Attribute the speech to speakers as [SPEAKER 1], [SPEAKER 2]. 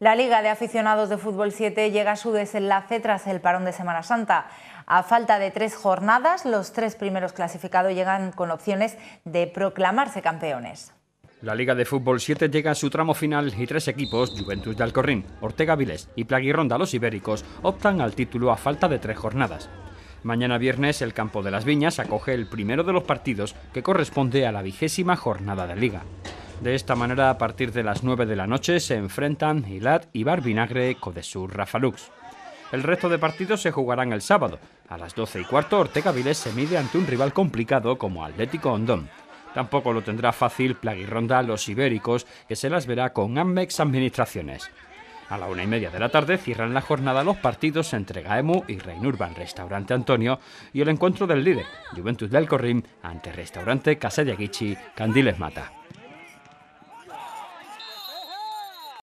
[SPEAKER 1] La Liga de Aficionados de Fútbol 7 llega a su desenlace tras el parón de Semana Santa. A falta de tres jornadas, los tres primeros clasificados llegan con opciones de proclamarse campeones.
[SPEAKER 2] La Liga de Fútbol 7 llega a su tramo final y tres equipos, Juventus de Alcorrín, Ortega Vilés y Plaguirronda los Ibéricos, optan al título a falta de tres jornadas. Mañana viernes el Campo de las Viñas acoge el primero de los partidos que corresponde a la vigésima jornada de Liga. De esta manera, a partir de las 9 de la noche se enfrentan Hilat y Vinagre Codesur Rafalux. El resto de partidos se jugarán el sábado. A las 12 y cuarto, Ortega Vilés se mide ante un rival complicado como Atlético Hondón. Tampoco lo tendrá fácil Plaguirronda los ibéricos, que se las verá con Amex Administraciones. A la una y media de la tarde cierran la jornada los partidos entre Gaemu y Reinurban Restaurante Antonio y el encuentro del líder, Juventus del Corrim, ante Restaurante Casa de Aguichi, Candiles Mata.